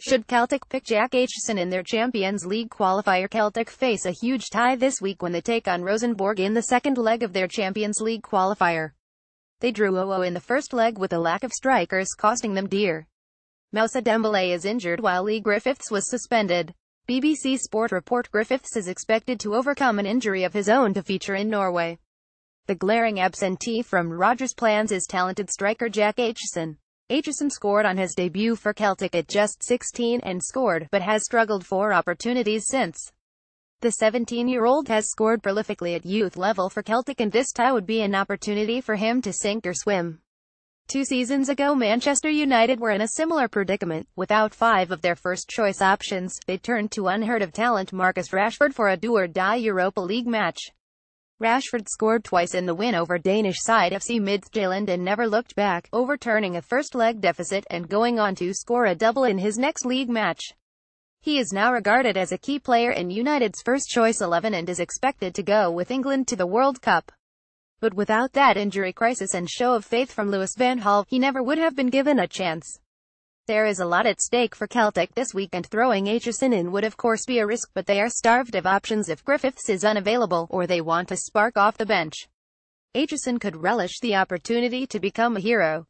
Should Celtic pick Jack Aitchison in their Champions League qualifier Celtic face a huge tie this week when they take on Rosenborg in the second leg of their Champions League qualifier. They drew 0-0 in the first leg with a lack of strikers costing them dear. Moussa Dembele is injured while Leigh Griffiths was suspended. BBC Sport report Griffiths is expected to overcome an injury of his own to feature in Norway. The glaring absentee from Rodgers' plans is talented striker Jack Aitchison. Aitchison scored on his debut for Celtic at just 16 and scored, but has struggled for opportunities since. The 17-year-old has scored prolifically at youth level for Celtic and this tie would be an opportunity for him to sink or swim. Two seasons ago Manchester United were in a similar predicament. Without five of their first-choice options, they turned to unheard-of talent Marcus Rashford for a do-or-die Europa League match. Rashford scored twice in the win over Danish side FC Midtjylland and never looked back, overturning a first-leg deficit and going on to score a double in his next league match. He is now regarded as a key player in United's first-choice 11 and is expected to go with England to the World Cup. But without that injury crisis and show of faith from Louis van Gaal, he never would have been given a chance. There is a lot at stake for Celtic this week and throwing Aitchison in would of course be a risk but they are starved of options if Griffiths is unavailable, or they want a spark off the bench. Aitchison could relish the opportunity to become a hero.